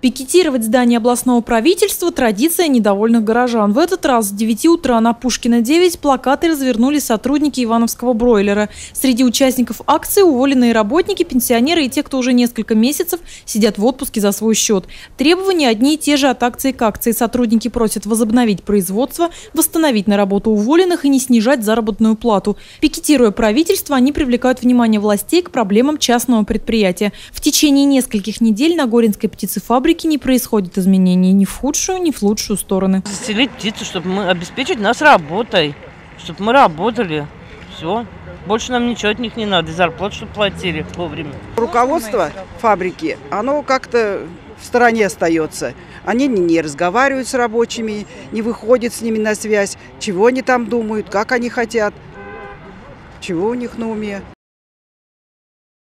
Пикетировать здание областного правительства – традиция недовольных горожан. В этот раз с 9 утра на Пушкина 9 плакаты развернули сотрудники Ивановского бройлера. Среди участников акции уволенные работники, пенсионеры и те, кто уже несколько месяцев сидят в отпуске за свой счет. Требования одни и те же от акции к акции. Сотрудники просят возобновить производство, восстановить на работу уволенных и не снижать заработную плату. Пикетируя правительство, они привлекают внимание властей к проблемам частного предприятия. В течение нескольких недель на Горинской птицефабрике фабрике не происходит изменений ни в худшую, ни в лучшую стороны. Заселить птицу, чтобы мы обеспечить нас работой, чтобы мы работали. Все. Больше нам ничего от них не надо, зарплату, чтобы платили вовремя. Руководство фабрики, оно как-то в стороне остается. Они не, не разговаривают с рабочими, не выходят с ними на связь, чего они там думают, как они хотят, чего у них на уме.